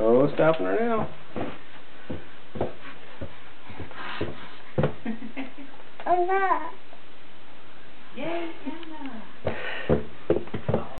Oh, stopping her now. Oh.